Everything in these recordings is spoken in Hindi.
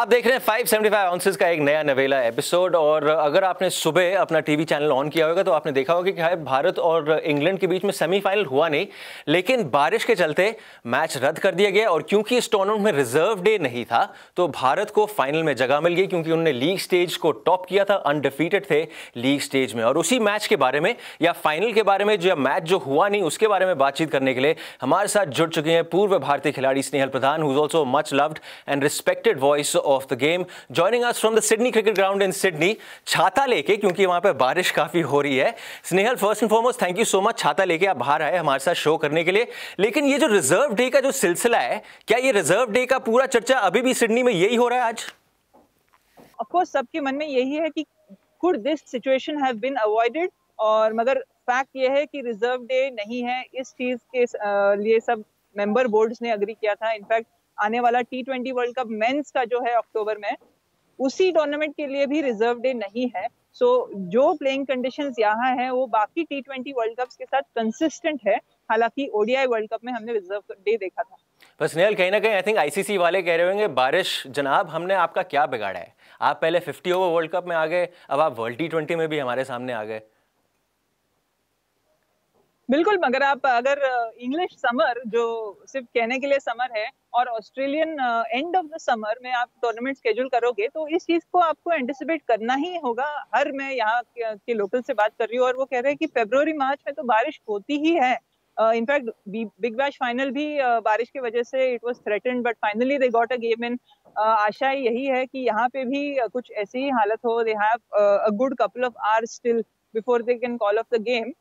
आप देख रहे हैं 575 सेवेंटी का एक नया नवेला एपिसोड और अगर आपने सुबह अपना टीवी चैनल ऑन किया होगा तो आपने देखा होगा कि भारत और इंग्लैंड के बीच में सेमीफाइनल हुआ नहीं, लेकिन बारिश के चलते मैच रद्द कर दिया गया और क्योंकि इस टूर्नामेंट में रिज़र्व डे नहीं था तो भारत को फाइनल में जगह मिल गई क्योंकि उन्होंने लीग स्टेज को टॉप किया था अनडिफीटेड थे लीग स्टेज में। और उसी मैच के बारे में या फाइनल के बारे में जो मैच जो हुआ नहीं, उसके बारे में बातचीत करने के लिए हमारे साथ जुड़ चुके हैं पूर्व भारतीय खिलाड़ी Snehal Pradhan who also much loved and respected voice of the game joining us from the Sydney Cricket Ground in Sydney छाता लेके क्योंकि वहाँ पे बारिश काफ़ी हो रही है। Snehal first and foremost thank you so much छाता लेके आप बाहर आए हमारे साथ शो करने के लिए। लेकिन ये जो रिज़र्व डे का जो सिलसिला है, क्या ये रिज़र्व डे का पूरा चर्चा अभी भी सिडनी में यही हो रहा है आज? ऑफकोर्स सबके मन में यही है कि could this situation have been avoided और मगर फैक्ट ये है कि रिज़र्व डे नहीं है। इस चीज़ के लिए सब मेंबर बोर्ड्स ने अग्री किया था। इनफैक्ट आने वाला T twenty World Cup men's का जो है अक्टूबर में उसी टूर्नामेंट के लिए भी रिज़र्व डे नहीं है। सो so, जो प्लेइंग कंडीशंस यहाँ है वो बाकी टी ट्वेंटी वर्ल्ड कप के साथ कंसिस्टेंट है। हालाँकि ओडीआई वर्ल्ड कप में हमने रिज़र्व डे देखा था। बस नेहल कहीं ना कहीं आई थिंक आईसीसी वाले कह रहे होंगे बारिश जनाब हमने आपका क्या बिगाड़ा है? आप पहले 50 ओवर वर्ल्ड कप में आ गए अब आप वर्ल्ड टी में भी हमारे सामने आ गए। बिल्कुल मगर आप अगर इंग्लिश समर जो सिर्फ़ कहने के लिए समर है और Australian end of the summer में आप टूर्नामेंट स्केड्यूल करोगे तो इस चीज़ को आपको एंटिसिपेट करना ही होगा। हर मैं यहाँ के लोकल से बात कर रही हूँ और वो कह रहे हैं कि फेब्रुवरी मार्च में तो बारिश होती ही है। In fact Big Bash final भी uh, बारिश की वजह से it was threatened but finally they got a game in आशा यही है कि यहाँ पे भी कुछ ऐसी ही हालत हो। They have a good couple of hours still before they can call off the game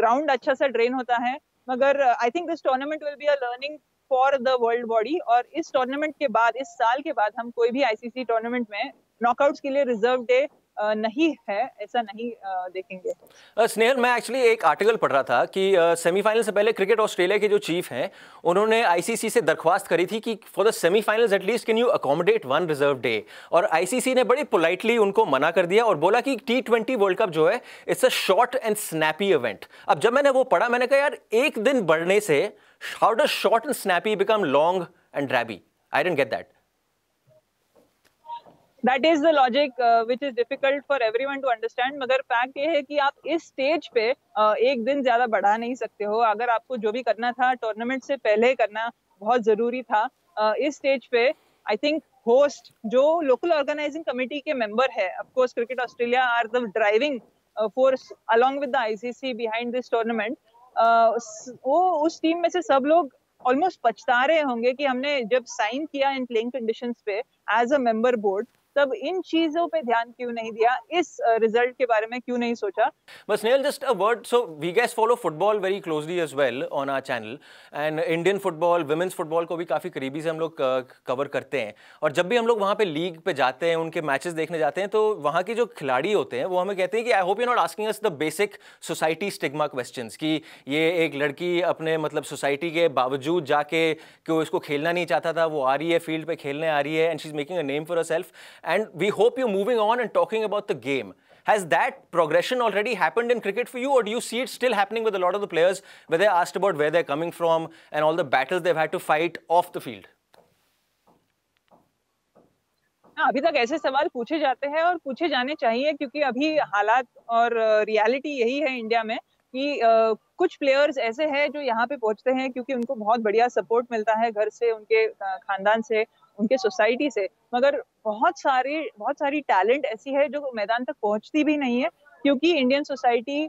ground अच्छा सा ड्रेन होता है, मगर I think this tournament will be a learning for the world body और इस टूर्नामेंट के बाद, इस साल के बाद हम कोई भी आईसीसी टूर्नामेंट में नॉकआउट्स के लिए रिज़र्व डे नहीं है, ऐसा नहीं देखेंगे। स्नेहल, मैं एक्चुअली एक आर्टिकल पढ़ रहा था कि सेमीफाइनल से पहले क्रिकेट ऑस्ट्रेलिया के जो चीफ हैं, उन्होंने आईसीसी से दरख्वास्त करी थी कि for the semifinals at least can you accommodate one reserve day और आईसीसी ने बड़ी पोलाइटली उनको मना कर दिया और बोला कि टी ट्वेंटी वर्ल्ड कप जो है it's a short and snappy event अब जब मैंने वो पढ़ा, मैंने कहा, यार, एक दिन बढ़ने से how does short and snappy become long and drabby I didn't get that that is the logic which is difficult for every one to understand मगर फैक्ट ये है कि आप इस स्टेज पे uh, एक दिन ज़्यादा बढ़ा नहीं सकते हो। अगर आपको जो भी करना था टूर्नामेंट से पहले करना बहुत ज़रूरी था uh, इस स्टेज पे आई थिंक होस्ट जो लोकल ऑर्गेनाइजिंग कमेटी के मेंबर है of course Cricket Australia are the driving force along with the ICC behind this tournament वो उस टीम में से सब लोग ऑलमोस्ट पछता रहे होंगे कि हमने जब साइन किया इन प्लेइंग कंडीशंस पे एज अ मेंबर बोर्ड तब इन चीज़ों पे ध्यान क्यों नहीं दिया? इस रिज़ल्ट के बारे में क्यों नहीं सोचा? बस nail just a word so we guess follow football very closely as well on our channel and Indian football women's football को भी काफ़ी करीबी से हम लोग कवर करते हैं। और जब भी हम लोग वहाँ पे लीग पे जाते हैं, उनके मैचेस देखने जाते हैं तो वहाँ के जो खिलाड़ी होते हैं, वो हमें कहते हैं कि I hope you not asking us the basic society stigma question कि ये एक लड़की अपने मतलब सोसाइटी के बावजूद जाके क्यों इसको खेलना नहीं चाहता था, वो आ रही है फ़ील्ड पे खेलने आ रही है and she is making a name for a self and we hope you're moving on and talking about the game. Has that progression already happened in cricket for you, or do you see it still happening with a lot of the players where they're asked about where they're coming from and all the battles they've had to fight off the field? अभी तक ऐसे सवाल पूछे जाते हैं और पूछे जाने चाहिए क्योंकि अभी हालात और रियलिटी यही है इंडिया में कि uh, कुछ प्लेयर्स ऐसे हैं जो यहाँ पे पहुँचते हैं क्योंकि उनको बहुत बढ़िया सपोर्ट मिलता है घर से उनके खानदान से उनके सोसाइटी से मगर बहुत सारी बहुत सारी टैलेंट ऐसी है जो मैदान तक पहुँचती भी नहीं है क्योंकि इंडियन सोसाइटी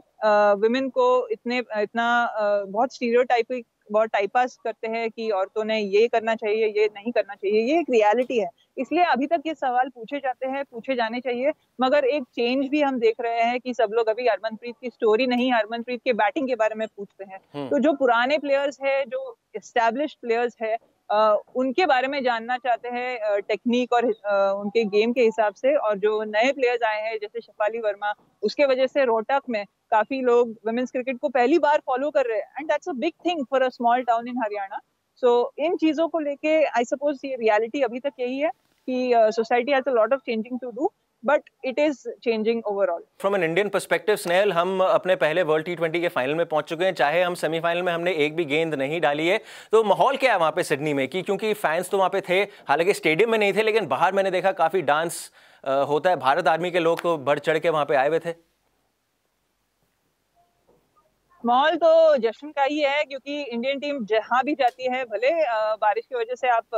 वुमेन को इतने इतना आ, बहुत स्टीरियोटाइपिक बहुत टाइपास करते हैं कि औरतों ने ये करना चाहिए ये नहीं करना चाहिए ये एक रियलिटी है इसलिए अभी तक ये सवाल पूछे जाते हैं पूछे जाने चाहिए मगर एक चेंज भी हम देख रहे हैं कि सब लोग अभी हरमनप्रीत की स्टोरी नहीं हरमनप्रीत के बैटिंग के बारे में पूछते हैं हम्म। तो जो पुराने प्लेयर्स है जो एस्टेब्लिश प्लेयर्स है उनके बारे में जानना चाहते हैं टेक्निक और उनके गेम के हिसाब से और जो नए प्लेयर्स आए हैं, जैसे शफाली वर्मा, उसके वजह से रोहतक में काफ़ी लोग वुमेन्स क्रिकेट को पहली बार फॉलो कर रहे हैं। And that's a big thing for a small town in Haryana so इन चीज़ों को लेके आई सपोज़ ये रियलिटी अभी तक यही है कि society has a lot of changing to do but it is changing overall from an Indian perspective Snehal हम अपने पहले वर्ल्ड टी ट्वेंटी के फाइनल में पहुँच चुके हैं। चाहे हम सेमीफाइनल में हमने एक भी गेंद नहीं डाली है तो माहौल क्या है वहाँ पे सिडनी में? कि क्योंकि फैंस तो वहाँ पे थे हालाँकि स्टेडियम में नहीं थे लेकिन बाहर मैंने देखा काफ़ी डांस होता है। भारत आर्मी के लोग तो बढ़ चढ़ के वहाँ पे आए हुए थे। माहौल तो जश्न का ही है क्योंकि इंडियन टीम जहाँ भी जाती है भले बारिश की वजह से आप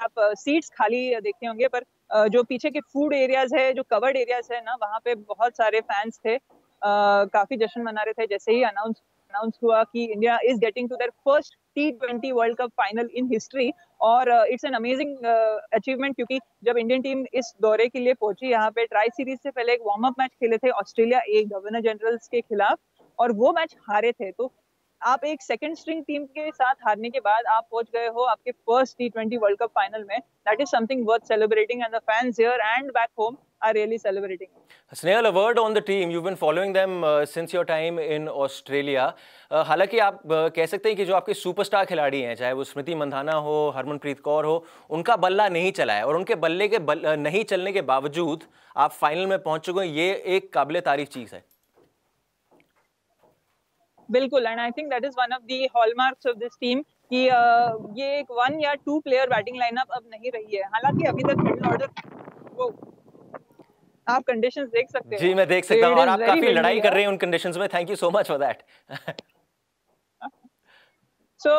आप सीट्स खाली देखते होंगे पर जो पीछे के फ़ूड एरियाज़ है, जो कवर्ड एरियाज़ है ना, वहाँ पे बहुत सारे फैंस थे। काफ़ी जश्न मना रहे थे। जैसे ही अनाउंस अनाउंस हुआ कि India is getting to their first T twenty World Cup final in history और इट्स एन अमेजिंग अचीवमेंट क्योंकि जब इंडियन टीम इस दौरे के लिए पहुँची, यहाँ पे ट्राई सीरीज़ से पहले एक वार्म अप मैच खेले थे ऑस्ट्रेलिया ए गवर्नर जनरल्स के खिलाफ और वो मैच हारे थे। तो आप एक सेकंड स्ट्रिंग टीम के साथ हारने के बाद आप पहुँच गए हो आपके first T twenty World Cup final में that is something worth celebrating and the fans here and back home celebrating. Snehal, a word on the team. You've been following them uh, since your time in Australia. Uh, हालाँकि आप uh, कह सकते हैं कि जो आपके सुपरस्टार खिलाड़ी हैं चाहे वो स्मृति मंधाना हो हरमनप्रीत कौर हो उनका बल्ला नहीं चला है और उनके बल्ले के बल, uh, नहीं चलने के बावजूद आप फाइनल में पहुँच चुके हैं ये एक काबिल तारीफ़ चीज़ है बिल्कुल and I think that is one of the hallmarks of this team कि uh, ये एक वन या टू प्लेयर बैटिंग लाइनअप अब नहीं रही है। हालाँकि अभी तक मिडिल ऑर्डर वो आप कंडीशंस देख सकते हैं। जी मैं देख सकता हूँ और आप काफ़ी लड़ाई कर रहे हैं उन कंडीशंस में। Thank you so much for that so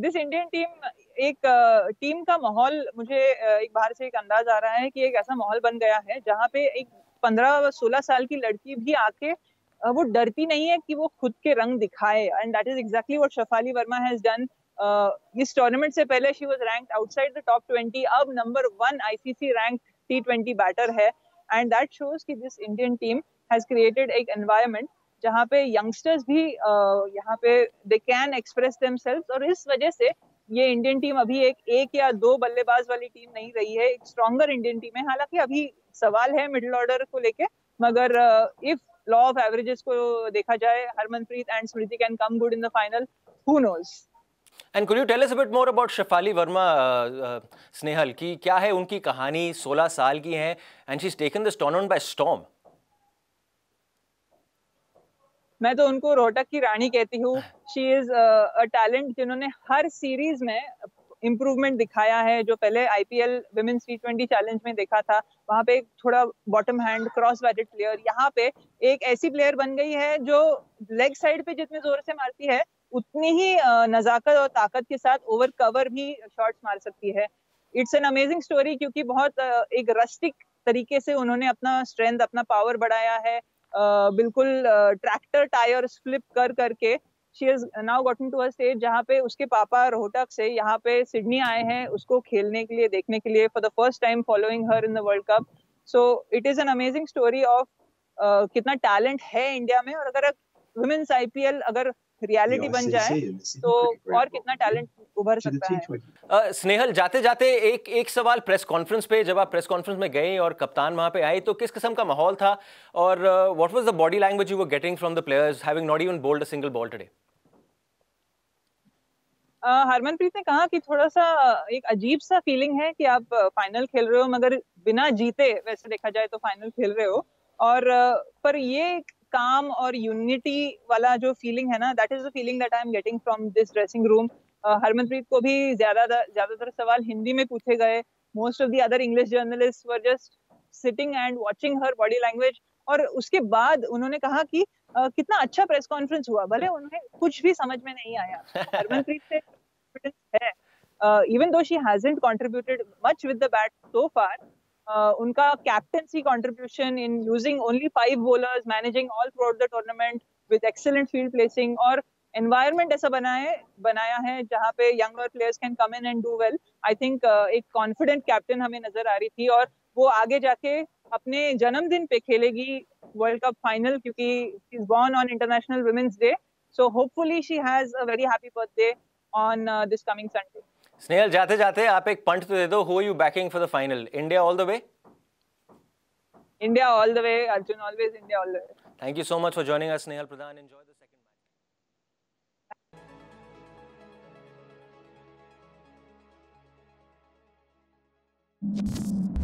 this Indian team एक टीम uh, का माहौल मुझे uh, एक बाहर से एक अंदाज आ रहा है कि एक ऐसा माहौल बन गया है जहाँ पे एक 15-16 साल की लड़की भी आके वो डरती नहीं है कि वो खुद के रंग दिखाए। And that is exactly what Shafali Verma has done इस टूर्नामेंट से पहले she was ranked outside the top 20 अब नंबर 1 आईसीसी रैंक टी20 बैटर है। एंड दैट शोज़ कि this Indian team has created एक एनवायरनमेंट जहाँ पे यंगस्टर्स भी uh, यहाँ पे दे कैन एक्सप्रेस देमसेल्व्स और इस वजह से ये इंडियन टीम अभी एक एक या दो बल्लेबाज वाली टीम नहीं रही है। एक स्ट्रॉन्गर इंडियन टीम है। हालाँकि अभी सवाल है मिडिल ऑर्डर को लेके मगर if uh, law of averages को देखा जाए Harmanpreet and Smriti can come good in the final who knows and could you tell us a bit more about Shafali Verma Snehal की क्या है उनकी कहानी 16 साल की है and she is taken this tournament by storm मैं तो उनको रोहतक की रानी कहती हूँ। शी इज़ अ टैलेंट जिन्होंने हर सीरीज़ में इम्प्रूवमेंट दिखाया है, जो पहले IPL women's T twenty challenge में देखा था, वहाँ पे थोड़ा bottom hand cross batted player यहाँ पे एक ऐसी प्लेयर बन गई है जो लेग साइड पे जितने ज़ोर से मारती है, उतनी ही नजाकत और ताकत के साथ ओवर कवर भी शॉट्स मार सकती है। इट्स एन अमेजिंग स्टोरी क्योंकि बहुत एक रस्टिक तरीके से उन्होंने अपना स्ट्रेंथ अपना पावर बढ़ाया है। बिल्कुल ट्रैक्टर टायर फ्लिप कर, करके she has now gotten to a stage जहाँ पे उसके पापा रोहतक से यहाँ पे सिडनी आए हैं उसको खेलने के लिए देखने के लिए for the first time following her in the World Cup so it is an amazing story of कितना टैलेंट है इंडिया में और अगर वुमेन्स आईपीएल अगर रियलिटी बन जाए तो और कितना टैलेंट उभर सकता है। uh, स्नेहल जाते जाते एक एक सवाल प्रेस कॉन्फ्रेंस पे जब आप प्रेस कॉन्फ्रेंस में गए और कप्तान वहाँ पे आए तो किस किस्म का माहौल था? और what was the body language you were getting from the players having not even bowled a single ball today Harmanpreet ने कहा कि थोड़ा सा एक अजीब सा फीलिंग है कि आप फाइनल खेल रहे हो, मगर बिना जीते, वैसे देखा जाए तो फाइनल खेल रहे हो। और पर ये काम और यूनिटी वाला जो फीलिंग है ना that is the feeling that I am getting from this dressing room Harmanpreet को भी ज़्यादा ज़्यादातर सवाल हिंदी में पूछे गए। Most of the other English journalist were just sitting and watching her body language और उसके बाद उन्होंने कहा कि uh, कितना अच्छा प्रेस कॉन्फ्रेंस हुआ भले उन्हें कुछ भी समझ में नहीं आया। हरमनप्रीत से है। Even though she hasn't contributed much with the bat so far उनका captaincy contribution in using only five bowlers managing all through the tournament with excellent field placing और एनवायरमेंट ऐसा बनाए बनाया है जहाँ पे younger players can come in and do well I think एक कॉन्फिडेंट कैप्टन हमें नज़र आ रही थी और वो आगे जाके अपने जन्मदिन पे खेलेगी वर्ल्ड कप फाइनल क्योंकि she is born on International Women's Day so hopefully she has a very happy birthday on this coming Sunday Snehal जाते जाते आप एक पंट तो दे दो. Who you backing for the final India all the way India all the way Arjun always India all the way thank you so much for joining us Snehal Pradhan enjoy the second match